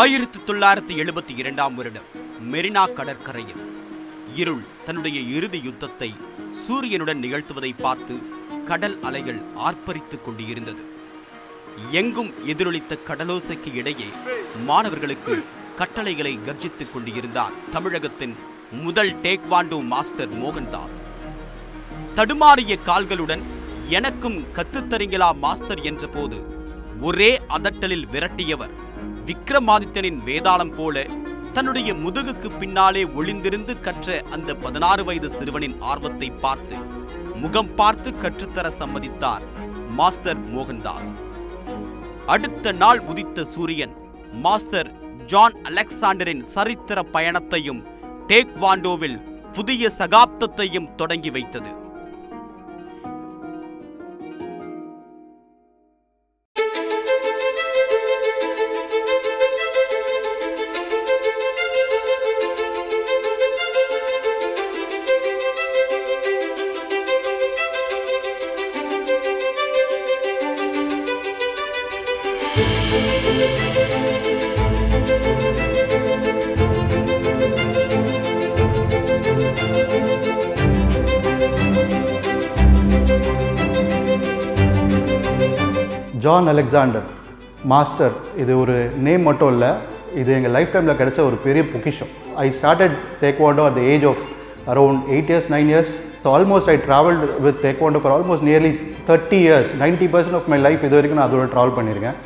ஆயிரத்தி தொள்ளாயிரத்தி எழுபத்தி இரண்டாம் வருடம் மெரினா கடற்கரையில். இருள் தன்னுடைய இறுதி யுத்தத்தை சூரியனுடன் நிகழ்த்துவதை பார்த்து கடல் அலைகள் ஆர்ப்பரித்துக் கொண்டிருந்தது. எங்கும் எதிரொலித்த கடலோசைக்கு இடையே மாணவர்களுக்கு கட்டளைகளை கர்ஜித்துக் கொண்டிருந்தார் தமிழகத்தின் முதல் டேக்வாண்டோ மாஸ்டர் மோகன்தாஸ். தடுமாறிய கால்களுடன் எனக்கும் கத்துத்தரீங்களா மாஸ்டர் என்றபோது ஒரே அதட்டலில் விரட்டியவர் விக்ரமாதித்தனின் வேதாளம் போல தன்னுடைய முதுகுக்கு பின்னாலே ஒளிந்திருந்து கற்ற அந்த பதினாறு வயது சிறுவனின் ஆர்வத்தை பார்த்து முகம் பார்த்து கற்றுத்தர சம்மதித்தார் மாஸ்டர் மோகன்தாஸ். அடுத்த நாள் உதித்த சூரியன் மாஸ்டர் ஜான் அலெக்சாண்டரின் சரித்திர பயணத்தையும் டேக்வாண்டோவில் புதிய சகாப்தத்தையும் தொடங்கி வைத்தது. ஜான் அலெக்சாண்டர் மாஸ்டர் இது ஒரு நேம் மட்டும் இல்லை இது எங்கள் லைஃப் டைமில் கிடைச்ச ஒரு பெரிய பொக்கிஷம். I started taekwondo at the age of around eight years nine years so almost I travelled with taekwondo for almost nearly thirty years ninety percent of my life இது வரைக்கும் நான் அதோட ட்ராவல் பண்ணியிருக்கேன்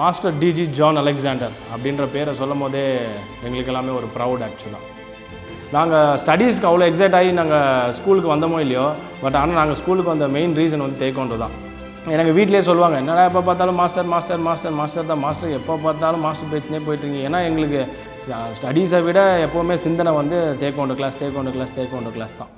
மாஸ்டர் டிஜி ஜான் அலெக்சாண்டர் அப்படின்ற பேரை சொல்லும் போதே எங்களுக்கு எல்லாமே ஒரு ப்ரௌட் ஆக்சுவலாக நாங்கள் ஸ்டடீஸ்க்கு அவ்வளோ எக்ஸைட் ஆகி நாங்கள் ஸ்கூலுக்கு வந்தோமோ இல்லையோ பட் ஆனால் நாங்கள் ஸ்கூலுக்கு வந்த மெயின் ரீசன் வந்து தேக்கொண்டு தான். எனக்கு வீட்டிலே சொல்லுவாங்க என்னடா எப்போ பார்த்தாலும் மாஸ்டர் மாஸ்டர் மாஸ்டர் மாஸ்டர் தான் மாஸ்டர் எப்போ பார்த்தாலும் மாஸ்டர் பேச்சுனே போயிட்டுருங்க ஏன்னா எங்களுக்கு ஸ்டடீஸை விட எப்போவுமே சிந்தனை வந்து taekwondo class taekwondo class taekwondo class தான்.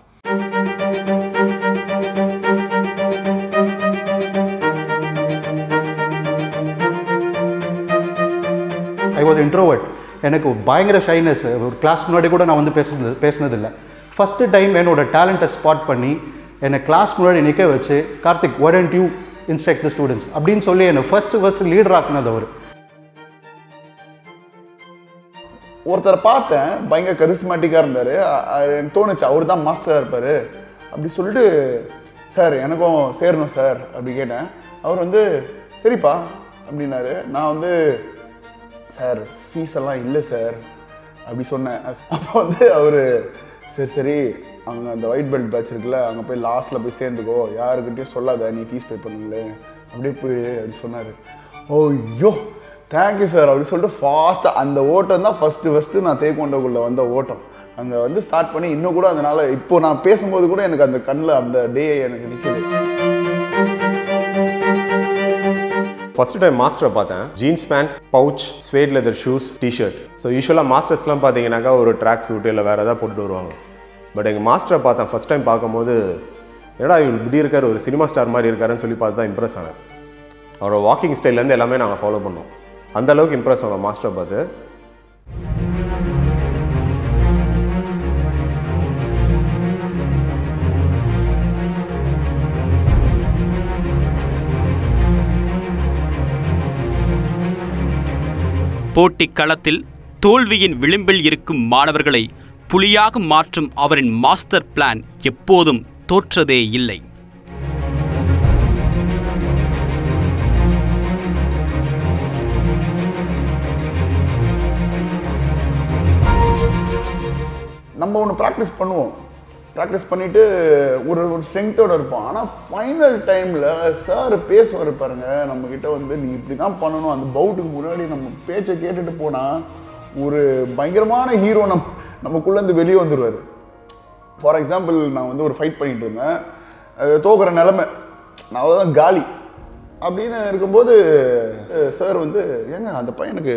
ஐ வாஸ் இன்ட்ரோவர்ட் எனக்கு பயங்கர ஷைனஸ் ஒரு கிளாஸ் முன்னாடி கூட நான் வந்து பேசுனது பேசினதில்லை. ஃபஸ்ட்டு டைம் என்னோட டேலண்ட்டை ஸ்பாட் பண்ணி என்னை கிளாஸ் முன்னாடி நிற்க வச்சு Karthik wouldn't you instruct the students அப்படின்னு சொல்லி என்னை ஃபஸ்ட்டு ஃபஸ்ட்டு லீடர் ஆக்குனது அவர். ஒருத்தரை பார்த்தேன் பயங்கர கரிஸ்மேட்டிக்காக இருந்தார். எனக்கு தோணுச்சு அவர் தான் மாஸ்டராக இருப்பார். அப்படி சொல்லிட்டு சார் எனக்கும் சேரணும் சார் அப்படி கேட்டேன். அவர் வந்து சரிப்பா அப்படின்னாரு. நான் வந்து சார் ஃபீஸ் எல்லாம் இல்லை சார் அப்படி சொன்னேன். அப்போ வந்து அவர் சரி சரி அங்கே அந்த ஒயிட் பெல்ட் பேட்ச் இருக்குல்ல அங்கே போய் லாஸ்ட்டில் போய் சேர்ந்துக்கோ யாருக்கிட்டையும் சொல்லாத நீ ஃபீஸ் பே பண்ணல அப்படியே போய் அப்படி சொன்னார். ஓய்யோ தேங்க்யூ சார் அப்படின்னு சொல்லிட்டு ஃபாஸ்ட்டாக அந்த ஓட்டம் தான் ஃபஸ்ட்டு ஃபஸ்ட்டு நான் தேக்கொண்டக்குள்ளே வந்த ஓட்டம். அங்கே வந்து ஸ்டார்ட் பண்ணி இன்னும் கூட அதனால் இப்போ நான் பேசும்போது கூட எனக்கு அந்த கண்ணில் அந்த டே எனக்கு நிற்கிது ஃபஸ்ட்டு டைம் மாஸ்டரை பார்த்தேன். Jeans pant pouch suede leather shoes T shirt so யூஸ்வலாக மாஸ்டர்ஸ்லாம் பார்த்தீங்கன்னாக்கா ஒரு ட்ராக் சூட் இல்லை வேறு ஏதாவது போட்டுட்டு வருவாங்க. பட் எங்கள் மாஸ்டரை பார்த்தேன் ஃபர்ஸ்ட் டைம் பார்க்கும்போது என்னடா இவர் இப்படி இருக்கார் ஒரு சினிமா ஸ்டார் மாதிரி இருக்காருன்னு சொல்லி பார்த்து தான் இம்ப்ரெஸ் ஆனேன். அவரோட வாக்கிங் ஸ்டைல்லேருந்து எல்லாமே நாங்கள் ஃபாலோ பண்ணோம். அந்த அளவுக்கு இம்ப்ரெஸ் ஆனோம் மாஸ்டரை பார்த்து. போட்டிக் களத்தில் தோல்வியின் விளிம்பில் இருக்கும் மாணவர்களை புலியாக மாற்றும் அவரின் மாஸ்டர் பிளான் எப்போதும் தோற்றதே இல்லை. நம்ம ஒன்று ப்ராக்டிஸ் பண்ணுவோம். ப்ராக்டிஸ் பண்ணிவிட்டு ஒரு ஒரு ஸ்ட்ரென்த்தோடு இருப்போம். ஆனால் ஃபைனல் டைமில் சார் பேசுவார் பாருங்க. நம்மக்கிட்ட வந்து நீ இப்படி தான் பண்ணணும். அந்த பவுட்டுக்கு முன்னாடி நம்ம பேச்சை கேட்டுட்டு போனால் ஒரு பயங்கரமான ஹீரோ நம்ம நமக்குள்ளேருந்து வெளியே வந்துடுவார் ஃபார் எக்ஸாம்பிள் நான் வந்து ஒரு ஃபைட் பண்ணிகிட்டு இருந்தேன். அது தோக்குற நிலமை. நான் அவ்வளோதான் காலி. அப்படின்னு இருக்கும்போது சார் வந்து ஏங்க அந்த பையனுக்கு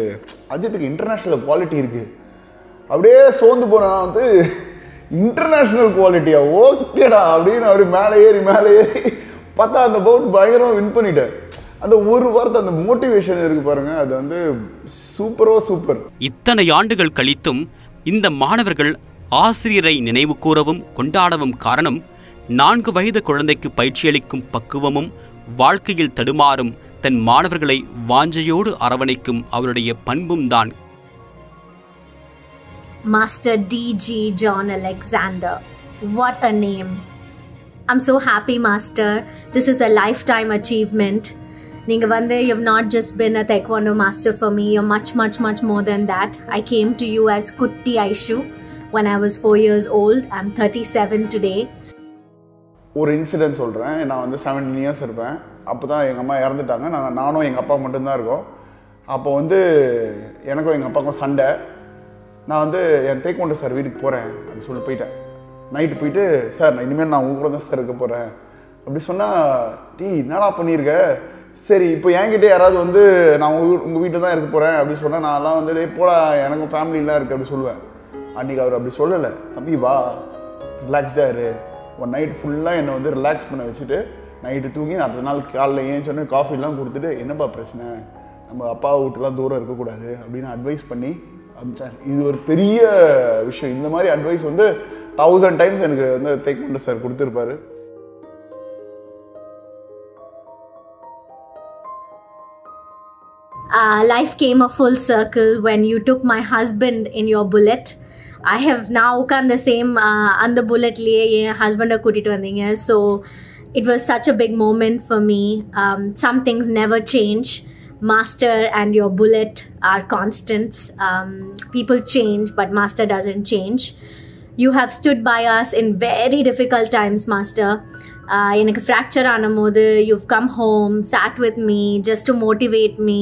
அஜித்துக்கு இன்டர்நேஷ்னல் குவாலிட்டி இருக்குது அப்படியே சோர்ந்து போனால் வந்து இன்டர்நேஷ்னல் குவாலிட்டியா ஓகேடா. அப்படின்னு அப்படி மேலே ஏறி மேலே ஏறி பார்த்தா அந்த பவுட் பயங்கரமாக வின் பண்ணிட்டேன். அந்த ஒரு வார்த்தை அந்த மோட்டிவேஷன் இருக்கு பாருங்க. அது வந்து சூப்பரோ சூப்பர் இத்தனை ஆண்டுகள் கழித்தும் இந்த மாணவர்கள் ஆசிரியரை நினைவு கூறவும் கொண்டாடவும் காரணம் நான்கு வயது குழந்தைக்கு பயிற்சியளிக்கும் பக்குவமும் வாழ்க்கையில் தடுமாறும் தன் மாணவர்களை வாஞ்சையோடு அரவணைக்கும் அவருடைய பண்பும் தான். Master D G John Alexander what a name I'm so happy master this is a lifetime achievement நீங்கள் வந்து vande, you've not just been a taekwondo master for me, you're much, much, much more than that. I came to you as Kutti Aishu when I was four years old. I'm 37 today. ஒரு incident சொல்கிறேன் நான் வந்து seventeen years இருப்பேன். அப்போ தான் எங்கள் அம்மா இறந்துட்டாங்க. நான் நானும் எங்கள் அப்பா மட்டும்தான் இருக்கோம். அப்போ வந்து எனக்கும் எங்கள் அப்பாவுக்கும் சண்டை. நான் வந்து என் தேக்கொண்டு சார் வீட்டுக்கு போகிறேன் அப்படின்னு சொல்லி போயிட்டேன். நைட்டு போயிட்டு சார் நான் இனிமேல் நான் உங்க கூட தான் சார் இருக்க போகிறேன் அப்படி சொன்னால் டேய் என்னடா பண்ணியிருக்க? சரி இப்போ என்கிட்ட யாராவது வந்து நான் உங்கள் உங்கள் வீட்டில் தான் இருக்க போகிறேன் அப்படின்னு சொன்னால் நான்லாம் வந்து டேய் போடா எனக்கும் ஃபேமிலிலாம் இருக்குது அப்படின்னு சொல்லுவேன். அன்றைக்கி அவர் அப்படி சொல்லலை. தம்பி வா ரிலாக்ஸ்டாக இரு. ஒன் நைட் ஃபுல்லாக என்னை வந்து ரிலாக்ஸ் பண்ண வச்சுட்டு நைட்டு தூங்கி அடுத்த நாள் காலைல ஏஞ்சோடனே காஃபிலாம் கொடுத்துட்டு என்னப்பா பிரச்சனை? நம்ம அப்பாவை வீட்டுலாம் தூரம் இருக்கக்கூடாது அப்படின்னு அட்வைஸ் பண்ணி அமிச்சார். இது ஒரு பெரிய விஷயம். இந்த மாதிரி அட்வைஸ் வந்து தௌசண்ட் டைம்ஸ் எனக்கு வந்து தேக்மண்ட சார் கொடுத்துருப்பாரு. Uh, life came a full circle when you took my husband in your bullet. I have now உட்கார்ந்த சேம் அந்த புல்லட்லேயே என் ஹஸ்பண்டை கூட்டிகிட்டு வந்தீங்க. So it was such a big moment for me some things never change master and your bullet are constants people change but master doesn't change you have stood by us in very difficult times master எனக்கு fracture ஆனும் போது you've come home sat with me just to motivate me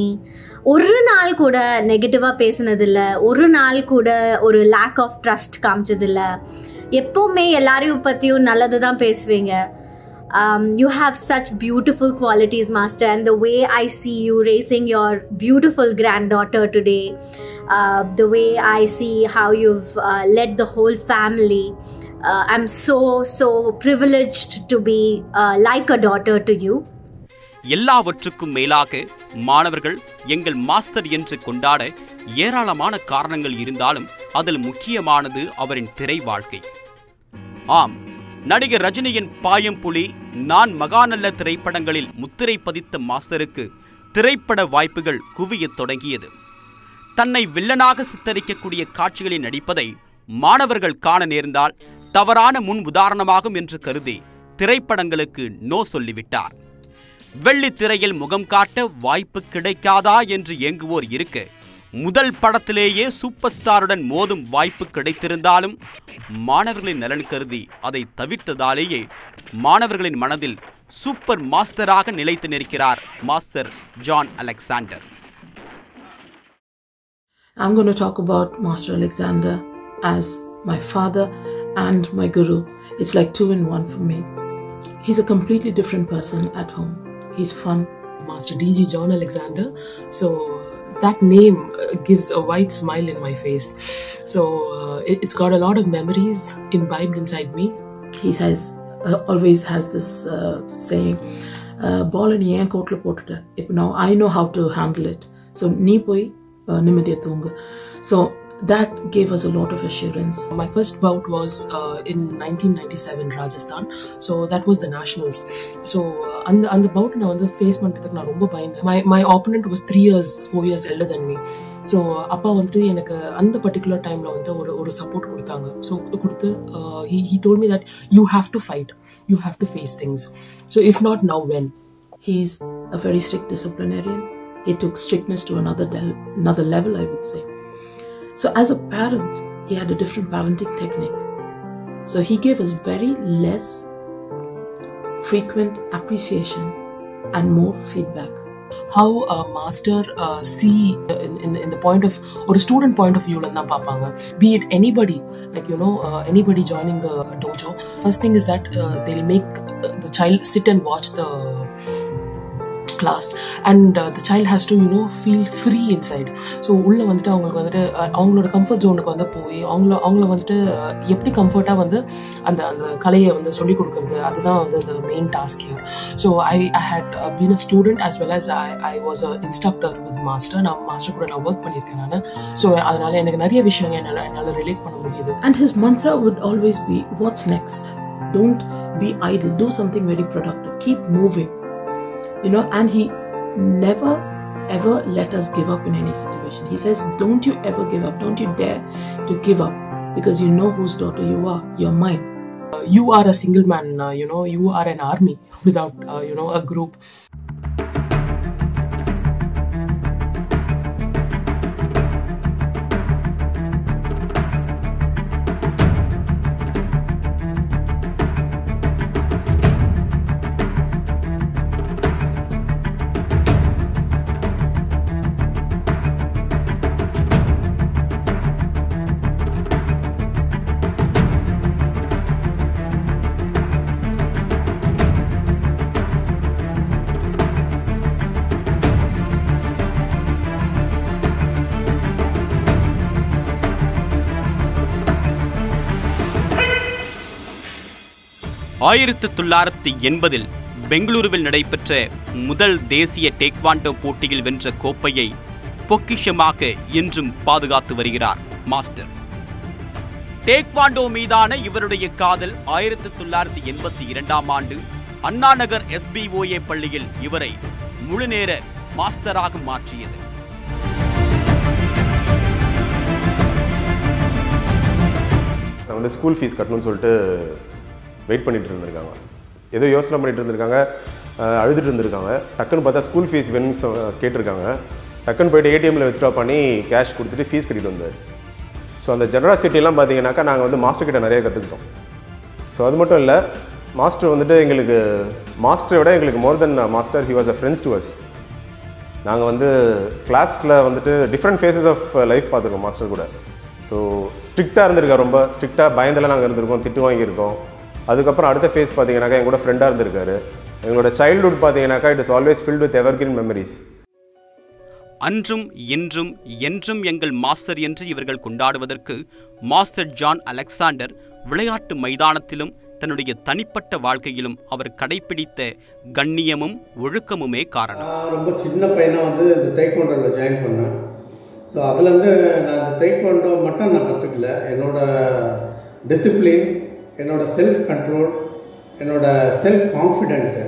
ஒரு நாள் கூட நெகட்டிவாக பேசினதில்ல ஒரு நாள் கூட ஒரு லேக் ஆஃப் ட்ரஸ்ட் காமிச்சதில்ல எப்போவுமே எல்லாரையும் பற்றியும் நல்லது தான் பேசுவீங்க you have such beautiful qualities master and the way I see you raising your beautiful granddaughter today the way I see how you've led the whole family Uh, I'm so, so privileged to be uh, like a daughter to you. எல்லாவற்றுக்கும் மேலாக மாணவர்கள் எங்கள் master என்று கொண்டாட ஏராளமான காரணங்கள் இருந்தாலும் அதில் முக்கியமானது அவரின் திரை வாழ்க்கை ஆம் நடிகர் ரஜினியின் பாயம்புலி நான் மகாநல்ல திரைப்படங்களில் முத்திரை பதித்த மாஸ்டருக்கு திரைப்பட வாய்ப்புகள் குவியத் தொடங்கியது தன்னை வில்லனாக சித்தரிக்கக்கூடிய காட்சிகளில் நடிப்பதை மாணவர்கள் காண நேர்ந்தால் தவறான முன் உதாரணமாகும் என்று கருதி திரைப்படங்களுக்கு நோ சொல்லிவிட்டார். வெள்ளித் திரையில் முகம் காட்ட வாய்ப்பு கிடைக்காதா என்று ஏங்குவோர் இருக்க முதல் படத்திலேயே சூப்பர் ஸ்டாருடன் மோதும் வாய்ப்பு கிடைத்திருந்தாலும் மாணவர்களின் நலன் கருதி அதை தவிர்த்ததாலேயே மாணவர்களின் மனதில் சூப்பர் மாஸ்டராக நிலைத்து நிற்கிறார் master John Alexander. I'm going to talk about Master Alexander as my father. and my guru. It's like two in one for me. He's a completely different person at home. He's fun. Master DG John Alexander. So uh, that name uh, gives a wide smile in my face. So uh, it, it's got a lot of memories imbibed inside me. He says, uh, always has this uh, saying, பால் நீ ஏன் கோட்டில் போட்டுட்ட இப்போ நான் I know how to handle it so நீ போய் நிம்மதியை தூங்கு so that gave us a lot of assurance. My first bout was uh, in 1997 Rajasthan. So that was the nationals. So uh, அந்த அந்த பவுட் நான் வந்து ஃபேஸ் பண்ணுறதுக்கு நான் ரொம்ப பயந்தேன் my my opponent was three years four years elder then me so அப்பா வந்துட்டு எனக்கு அந்த பர்டிகுலர் டைமில் வந்துட்டு ஒரு ஒரு சப்போர்ட் கொடுத்தாங்க ஸோ கொடுத்து he he told me that you have to fight you have to face things so if not now when He's a very strict disciplinarian. He took strictness to another another level, I would say. So as a parent, he had a different parenting technique. So he gave us very less frequent appreciation and more feedback. how a master uh, see in, in, in the point of or a student point of view தான் பார்ப்பாங்க be it anybody like you know uh, anybody joining the dojo first thing is that uh, they'll make uh, the child sit and watch the class and the child has to you know feel free inside so உள்ளே வந்துட்டு அவங்களுக்கு வந்துட்டு அவங்களோட comfort ஜோனுக்கு வந்து போய் அவங்கள அவங்கள வந்துட்டு எப்படி கம்ஃபர்ட்டாக வந்து அந்த அந்த கலையை வந்து சொல்லிக் கொடுக்குறது அதுதான் வந்து the main task year so I I had been a student as well as I I was a instructor with master நான் மாஸ்டர் கூட நான் ஒர்க் பண்ணியிருக்கேன் நான். ஸோ அதனால் எனக்கு நிறைய விஷயங்கள் என்னால் என்னால் ரிலேட் பண்ண முடியுது. And his mantra would always be what's next don't be idle. Do something very productive. Keep moving You know, and he never ever let us give up in any situation. He says, Don't you ever give up. Don't you dare to give up because you know whose daughter you are. You're mine. Uh, you are a single man, uh, you know, you are an army without, uh, you know, a group. ஆயிரத்து தொள்ளாயிரத்தி எண்பதில் பெங்களூருவில் நடைபெற்ற முதல் தேசிய taekwondo போட்டியில் வென்ற கோப்பையை பொக்கிஷமாக இன்றும் பாதுகாத்து வருகிறார் மாஸ்டர். டேக்வாண்டோ மீதான இவருடைய காதல் ஆயிரத்து தொள்ளாயிரத்தி எண்பத்தி இரண்டாம் ஆண்டு அண்ணா நகர் எஸ்பிஓஏ பள்ளியில் இவரை முழுநேர மாஸ்டராக மாற்றியது. நான் வந்து ஸ்கூல் ஃபீஸ் கட்டணும்னு சொல்லிட்டு வெயிட் பண்ணிட்டு இருந்திருக்காங்க. ஏதோ யோசனை பண்ணிட்டு இருந்திருக்காங்க. அழுதுட்டு இருந்திருக்காங்க. டக்குன்னு பார்த்தா ஸ்கூல் ஃபீஸ் வேணும்னு கேட்டிருக்காங்க. டக்குன்னு போயிட்டு ஏடிஎம்மில் வித்ட்ரா பண்ணி கேஷ் கொடுத்துட்டு ஃபீஸ் கட்டிட்டு வந்தார். ஸோ அந்த ஜெனராசிட்டிலாம் பார்த்தீங்கன்னாக்கா நாங்கள் வந்து மாஸ்டர் கிட்ட நிறைய கற்றுக்கிட்டோம் ஸோ அது மட்டும் இல்லை மாஸ்டர் வந்துட்டு எங்களுக்கு மாஸ்டரை விட எங்களுக்கு more then master he was a friends to us நாங்கள் வந்து கிளாஸில் வந்துட்டு டிஃப்ரெண்ட் ஃபேஸஸ் ஆஃப் லைஃப் பார்த்துருக்கோம் மாஸ்டர் கூட. ஸோ ஸ்ட்ரிக்டாக இருந்திருக்கா ரொம்ப. ஸ்ட்ரிக்டாக பயந்தெல்லாம் நாங்கள் இருந்திருக்கோம் திட்டு வாங்கியிருக்கோம். அதுக்கப்புறம் அடுத்த ஃபேஸ் பார்த்தீங்கன்னாக்கா என் கூட ஃப்ரெண்டாக இருந்திருக்காரு. எங்களோட சைல்ட்ஹுட் பார்த்தீங்கன்னாக்கா it is always filled with evergreen memories அன்றும் இன்றும் என்றும் எங்கள் மாஸ்டர் என்று இவர்கள் கொண்டாடுவதற்கு மாஸ்டர் ஜான் அலெக்சாண்டர் விளையாட்டு மைதானத்திலும் தன்னுடைய தனிப்பட்ட வாழ்க்கையிலும் அவர் கடைபிடித்த கண்ணியமும் ஒழுக்கமுமே காரணம். ரொம்ப சின்ன பையனாக வந்து இந்த தைக்கொண்டோவில் ஜாயின் பண்ணேன். ஸோ அதுலேருந்து நான் இந்த தைக்கொண்டோ மட்டும் நான் கற்றுக்கல என்னோட டிசிப்ளின் என்னோட செல்ஃப் கண்ட்ரோல் என்னோடய செல்ஃப் கான்ஃபிடென்ட்டு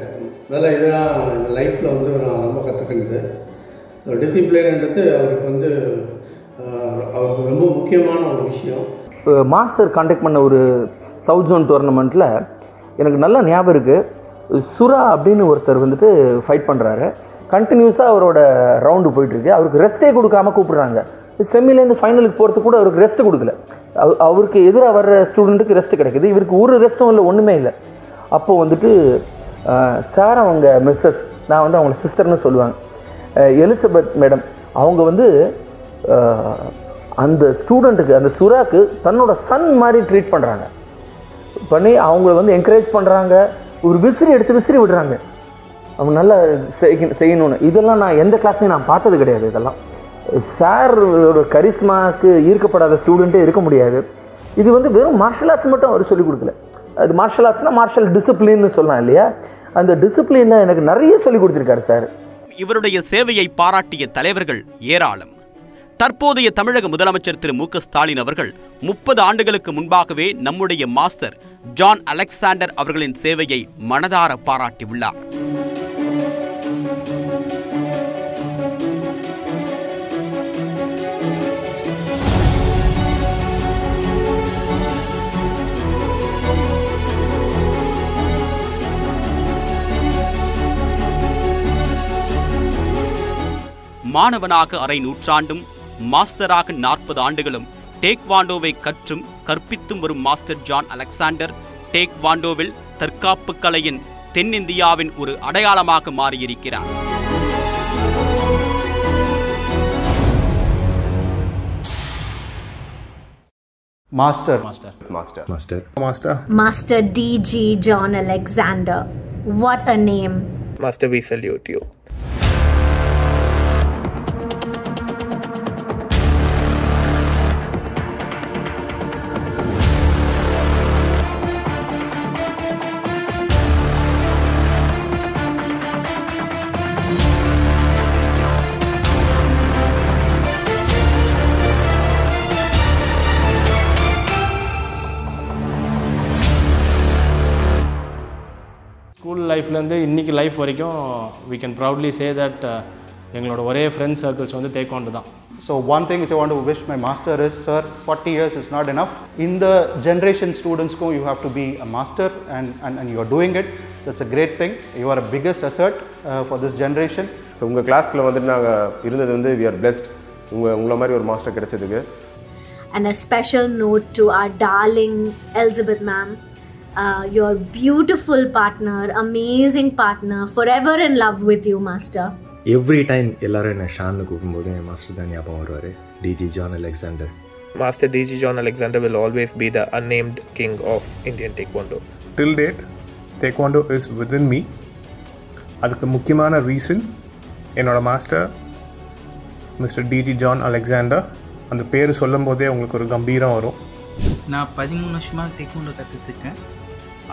அதெல்லாம் இதெல்லாம் லைஃப்பில் வந்து நான் ரொம்ப கற்றுக்கினது ஸோ டிசிப்ளின்ன்றது அவருக்கு வந்து அவருக்கு ரொம்ப முக்கியமான ஒரு விஷயம். மாஸ்டர் காண்டாக்ட் பண்ண ஒரு சவுத் ஜோன் டோர்னமெண்ட்டில் எனக்கு நல்லா ஞாபகம் இருக்குது சுரா அப்படின்னு ஒருத்தர் வந்துட்டு ஃபைட் பண்ணுறாரு கண்டினியூஸாக அவரோட ரவுண்டு போயிட்டுருக்கு. அவருக்கு ரெஸ்ட்டே கொடுக்காம கூப்பிட்றாங்க. செம்மிலேருந்து ஃபைனலுக்கு போகிறதுக்கு கூட அவருக்கு ரெஸ்ட்டு கொடுக்கல. அவ- அவருக்கு எதிராக வர்ற ஸ்டூடெண்ட்டுக்கு ரெஸ்ட்டு கிடைக்குது. இவருக்கு ஒரு ரெஸ்ட்டும் இல்லை ஒன்றுமே இல்லை. அப்போது வந்துட்டு சார் அவங்க மிஸ்ஸஸ் நான் வந்து அவங்கள சிஸ்டர்னு சொல்லுவாங்க. எலிசபெத் மேடம் அவங்க வந்து அந்த ஸ்டூடெண்ட்டுக்கு அந்த சுறாக்கு தன்னோட சன் மாதிரி ட்ரீட் பண்ணுறாங்க பண்ணி அவங்கள வந்து என்கரேஜ் பண்ணுறாங்க ஒரு விசிறி எடுத்து விசிறி விடுறாங்க. அவங்க நல்லா செய்யணும்னு. இதெல்லாம் நான் எந்த கிளாஸ்லையும் நான் பார்த்தது கிடையாது இதெல்லாம். சாரோட கரிஸ்மாவுக்கு ஈர்க்கப்படாத ஸ்டூடெண்ட்டே இருக்க முடியாது. இது வந்து வெறும் மார்ஷல் ஆர்ட்ஸ் மட்டும் அவர் சொல்லிக் கொடுக்கல. அது மார்ஷல் ஆர்ட்ஸ்னால் மார்ஷல் டிசிப்ளின்னு சொல்லலாம் இல்லையா? அந்த டிசிப்ளினில் எனக்கு நிறைய சொல்லிக் கொடுத்துருக்காரு சார் இவருடைய சேவையை பாராட்டிய தலைவர்கள் ஏராளம். தற்போதைய தமிழக முதலமைச்சர் திரு மு ஸ்டாலின் அவர்கள் முப்பது ஆண்டுகளுக்கு முன்பாகவே நம்முடைய மாஸ்டர் ஜான் அலெக்சாண்டர் அவர்களின் சேவையை மனதார பாராட்டியுள்ளார். மாணவனாக அரை நூற்றாண்டும் மாஸ்டராக நாற்பது ஆண்டுகளும் டேக்வாண்டோவை கற்றும் கற்பித்தும் வரும் மாஸ்டர் ஜான் அலெக்சாண்டர் டேக்வாண்டோவில் தற்காப்பு கலையின் தென்னிந்தியாவின் ஒரு அடையாளமாக மாறியிருக்கிறார் master master master master master Master D.G. John Alexander. What a name. Master, we salute you. லைஃப்லேருந்து இன்றைக்கி லைஃப் வரைக்கும் we can proudly say that uh, எங்களோட ஒரே ஃப்ரெண்ட் சர்க்கிள்ஸ் வந்து தேக்கோண்டு தான் So one thing which I want to wish my master is, sir, 40 years is not enough. In the generation students go, you have to be a master and, and, and you are doing it. That's a great thing. You are a biggest asset uh, for this generation. So உங்கள் கிளாஸில் வந்துட்டு நாங்கள் இருந்தது வந்து we are blessed உங்கள் உங்களை மாதிரி ஒரு மாஸ்டர் கிடைச்சதுக்கு And a special note to our darling Elizabeth ma'am, uh, your beautiful partner, amazing partner, forever in love with you, Master. Every time எல்லாரும் என்னை ஷான்னு கூப்பிடும்போது என் மாஸ்டர் தான் ஞாபகம் வருவார் DG John Alexander Master DG John Alexander will always be the unnamed king of Indian Taekwondo. till date taekwondo is within me அதுக்கு முக்கியமான ரீசன் என்னோட master mister DG John Alexander அந்த பேர் சொல்லும் போதே உங்களுக்கு ஒரு கம்பீரம் வரும் நான் பதிமூணு வருஷமாக டேக்வாண்டோ கற்றுட்ருக்கேன்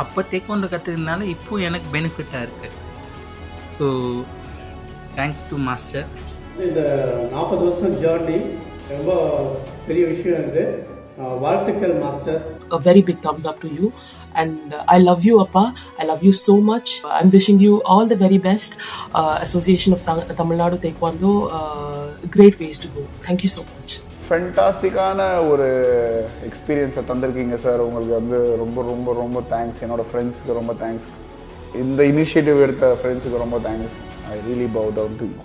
அப்போ டேக்வாண்டோ கற்றுக்கிறதுனால இப்போ எனக்கு பெனிஃபிட்டாக இருக்குது ஸோ தேங்க்ஸ் டு மாஸ்டர் இந்த நாற்பது வருஷம் ஜேர்னி ரொம்ப பெரிய விஷயம் இது வாழ்த்துக்கள் master a very big thumbs up to you and uh, i love you appa i love you so much i'm wishing you all the very best uh, association of Tam- tamil nadu taekwondo uh, great ways to go thank you so much ஃபென்டாஸ்டிக்கான ஒரு எக்ஸ்பீரியன்ஸை தந்திருக்கீங்க sir உங்களுக்கு வந்து ரொம்ப ரொம்ப ரொம்ப thanks என்னோடய ஃப்ரெண்ட்ஸுக்கு ரொம்ப தேங்க்ஸ் இந்த இனிஷியேட்டிவ் எடுத்த ஃப்ரெண்ட்ஸுக்கு ரொம்ப thanks I really bow down to you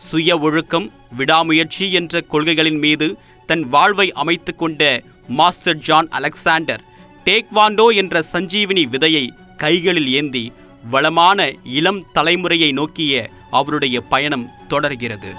சுய ஒழுக்கம் விடாமுயற்சி என்ற கொள்கைகளின் மீது தன் வாழ்வை அமைத்து கொண்ட மாஸ்டர் ஜான் அலெக்சாண்டர் டேக்வாண்டோ என்ற சஞ்சீவினி விதையை கைகளில் ஏந்தி வளமான இளம் தலைமுறையை நோக்கிய அவருடைய பயணம் தொடர்கிறது.